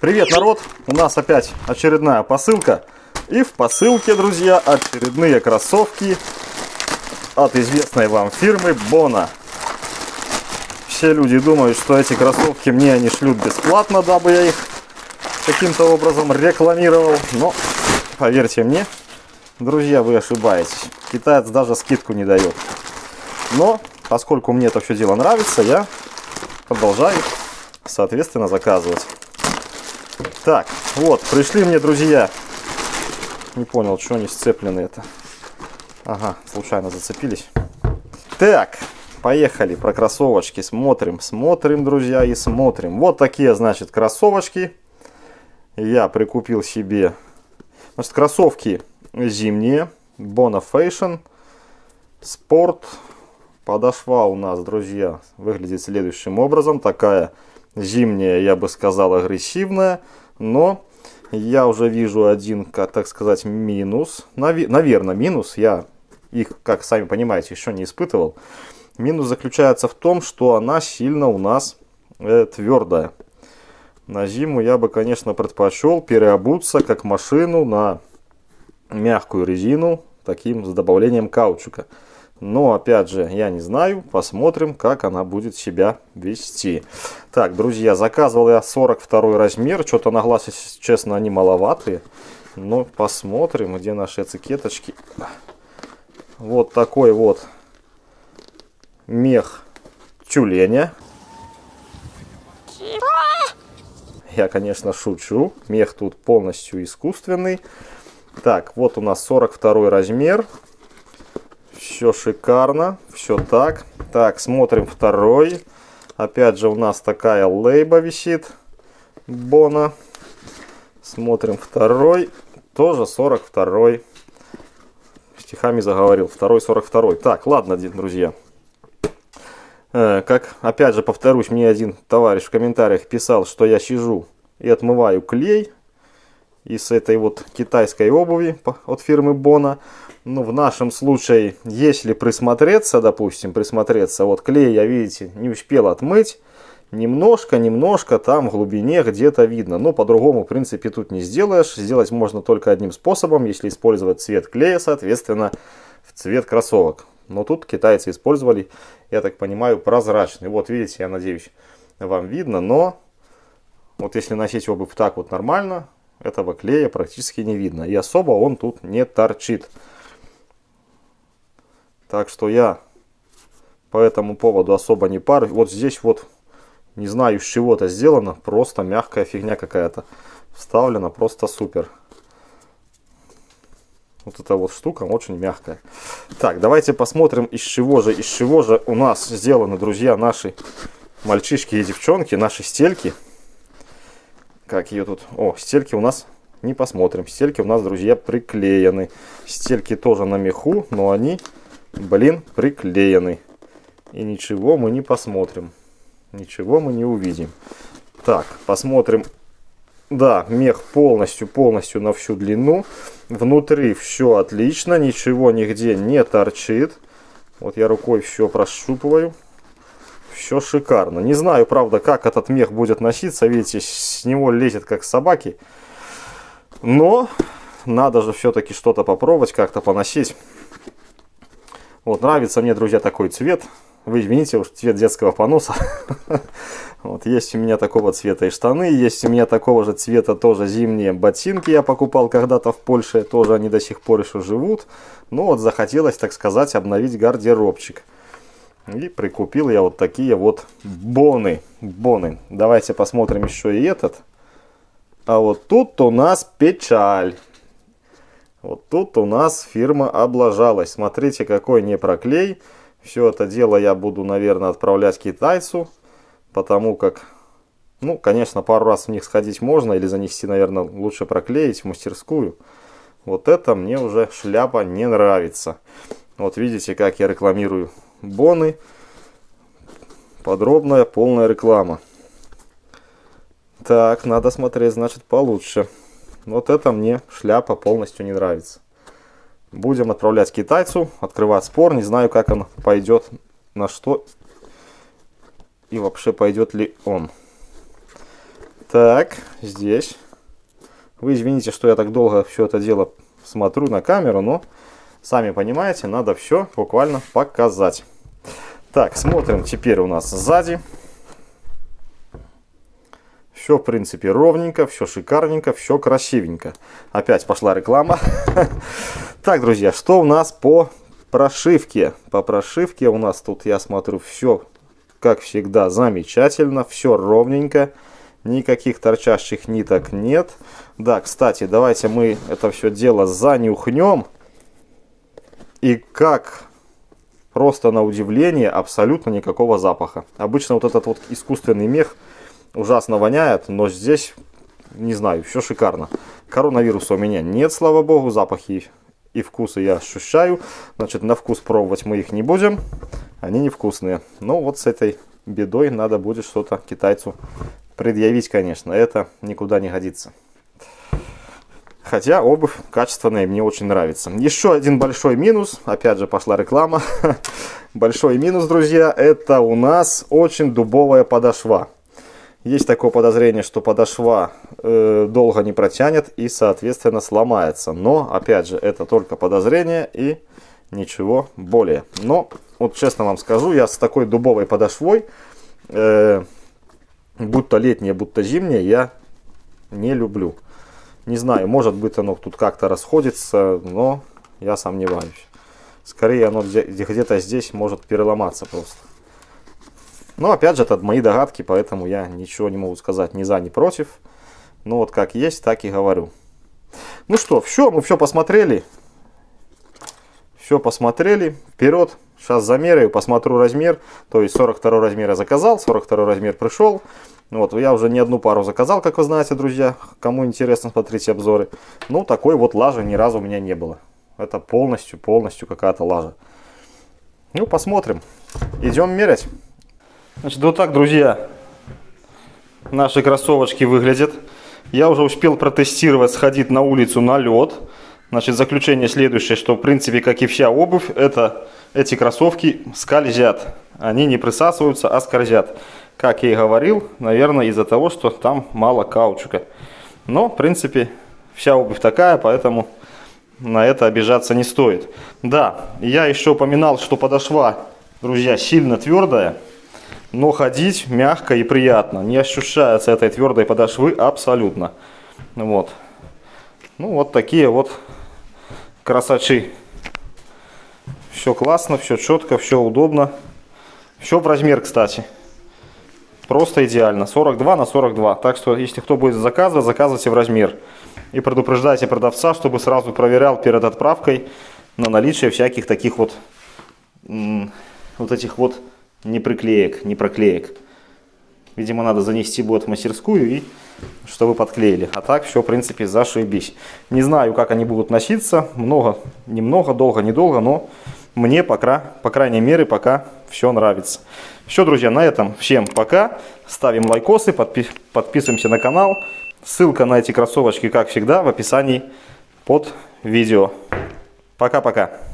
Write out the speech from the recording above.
Привет, народ! У нас опять очередная посылка. И в посылке, друзья, очередные кроссовки от известной вам фирмы Bona. Все люди думают, что эти кроссовки мне они шлют бесплатно, дабы я их каким-то образом рекламировал. Но, поверьте мне, друзья, вы ошибаетесь. Китаец даже скидку не дает. Но, поскольку мне это все дело нравится, я продолжаю, соответственно, заказывать. Так, вот, пришли мне, друзья. Не понял, что они сцеплены это. Ага, случайно зацепились. Так, поехали про кроссовочки. Смотрим, смотрим, друзья, и смотрим. Вот такие, значит, кроссовочки. Я прикупил себе, значит, кроссовки зимние. Bona Fashion. Спорт. Подошва у нас, друзья, выглядит следующим образом. Такая зимняя, я бы сказал, агрессивная. Но я уже вижу один, так сказать, минус. Нави наверное, минус. Я их, как сами понимаете, еще не испытывал. Минус заключается в том, что она сильно у нас э, твердая. На зиму я бы, конечно, предпочел переобуться как машину на мягкую резину, таким с добавлением каучука. Но, опять же, я не знаю, посмотрим, как она будет себя вести. Так, друзья, заказывал я 42 размер, что-то на глаз, если честно, они маловатые. Но посмотрим, где наши этикеточки. Вот такой вот мех тюленя. Я, конечно, шучу. Мех тут полностью искусственный. Так, вот у нас 42 размер. Все шикарно, все так. Так, смотрим второй. Опять же у нас такая лейба висит. Бона. Смотрим второй. Тоже 42 Стихами заговорил. Второй 42 Так, ладно, друзья. Э, как, опять же, повторюсь, мне один товарищ в комментариях писал, что я сижу и отмываю клей из этой вот китайской обуви от фирмы Бона. Ну, в нашем случае, если присмотреться, допустим, присмотреться, вот клей я, видите, не успел отмыть, немножко, немножко там в глубине где-то видно. Но по-другому, в принципе, тут не сделаешь. Сделать можно только одним способом, если использовать цвет клея, соответственно, в цвет кроссовок. Но тут китайцы использовали, я так понимаю, прозрачный. Вот, видите, я надеюсь, вам видно, но вот если носить обувь так вот нормально, этого клея практически не видно. И особо он тут не торчит. Так что я по этому поводу особо не парюсь. Вот здесь вот, не знаю, из чего это сделано, просто мягкая фигня какая-то вставлена, просто супер. Вот эта вот штука очень мягкая. Так, давайте посмотрим, из чего же, из чего же у нас сделаны, друзья, наши мальчишки и девчонки, наши стельки. Как ее тут? О, стельки у нас не посмотрим. Стельки у нас, друзья, приклеены. Стельки тоже на меху, но они блин, приклеенный. И ничего мы не посмотрим. Ничего мы не увидим. Так, посмотрим. Да, мех полностью, полностью на всю длину. Внутри все отлично, ничего нигде не торчит. Вот я рукой все прощупываю. Все шикарно. Не знаю, правда, как этот мех будет носиться. Видите, с него лезет как собаки. Но надо же все-таки что-то попробовать, как-то поносить. Вот, нравится мне, друзья, такой цвет. Вы извините, уж цвет детского поноса. Вот, есть у меня такого цвета и штаны, есть у меня такого же цвета тоже зимние ботинки. Я покупал когда-то в Польше, тоже они до сих пор еще живут. Ну вот, захотелось, так сказать, обновить гардеробчик. И прикупил я вот такие вот боны. Боны. Давайте посмотрим еще и этот. А вот тут у нас печаль. Вот тут у нас фирма облажалась. Смотрите, какой не проклей. Все это дело я буду, наверное, отправлять китайцу. Потому как, ну, конечно, пару раз в них сходить можно. Или занести, наверное, лучше проклеить в мастерскую. Вот это мне уже шляпа не нравится. Вот видите, как я рекламирую боны. Подробная, полная реклама. Так, надо смотреть, значит, получше. Вот это мне шляпа полностью не нравится. Будем отправлять китайцу, открывать спор. Не знаю, как он пойдет, на что и вообще пойдет ли он. Так, здесь. Вы извините, что я так долго все это дело смотрю на камеру, но сами понимаете, надо все буквально показать. Так, смотрим теперь у нас сзади. Все, в принципе, ровненько, все шикарненько, все красивенько. Опять пошла реклама. Так, друзья, что у нас по прошивке? По прошивке у нас тут, я смотрю, все, как всегда, замечательно. Все ровненько. Никаких торчащих ниток нет. Да, кстати, давайте мы это все дело занюхнем. И как просто на удивление абсолютно никакого запаха. Обычно вот этот вот искусственный мех ужасно воняет, но здесь, не знаю, все шикарно. Коронавируса у меня нет, слава богу, запахи и вкусы я ощущаю. Значит, на вкус пробовать мы их не будем, они невкусные. Но вот с этой бедой надо будет что-то китайцу предъявить, конечно. Это никуда не годится. Хотя обувь качественная, мне очень нравится. Еще один большой минус, опять же пошла реклама. большой минус, друзья, это у нас очень дубовая подошва. Есть такое подозрение, что подошва э, долго не протянет и, соответственно, сломается. Но, опять же, это только подозрение и ничего более. Но, вот честно вам скажу, я с такой дубовой подошвой, э, будь летняя, будь то зимняя, я не люблю. Не знаю, может быть оно тут как-то расходится, но я сомневаюсь. Скорее оно где-то здесь может переломаться просто. Но опять же, это мои догадки, поэтому я ничего не могу сказать ни за, ни против. Ну вот как есть, так и говорю. Ну что, все, мы все посмотрели. Все посмотрели. Вперед. Сейчас замеряю, посмотрю размер. То есть 42 размер я заказал, 42 размер пришел. Вот, я уже не одну пару заказал, как вы знаете, друзья. Кому интересно, смотрите обзоры. Ну, такой вот лажи ни разу у меня не было. Это полностью, полностью какая-то лажа. Ну, посмотрим. Идем мерять. Значит, вот так, друзья, наши кроссовочки выглядят. Я уже успел протестировать, сходить на улицу на лед. Значит, заключение следующее, что в принципе, как и вся обувь, это эти кроссовки скользят. Они не присасываются, а скользят. Как я и говорил, наверное, из-за того, что там мало каучука. Но, в принципе, вся обувь такая, поэтому на это обижаться не стоит. Да, я еще упоминал, что подошва, друзья, сильно твердая но ходить мягко и приятно. Не ощущается этой твердой подошвы абсолютно. Вот. Ну, вот такие вот красачи. Все классно, все четко, все удобно. Все в размер, кстати. Просто идеально. 42 на 42. Так что, если кто будет заказывать, заказывайте в размер. И предупреждайте продавца, чтобы сразу проверял перед отправкой на наличие всяких таких вот вот этих вот не приклеек, не проклеек. Видимо, надо занести будет в мастерскую и чтобы подклеили. А так все, в принципе, зашибись. Не знаю, как они будут носиться. Много, немного, долго, недолго, но мне пока, по крайней мере, пока все нравится. Все, друзья, на этом всем пока. Ставим лайкосы, подпи подписываемся на канал. Ссылка на эти кроссовочки, как всегда, в описании под видео. Пока-пока.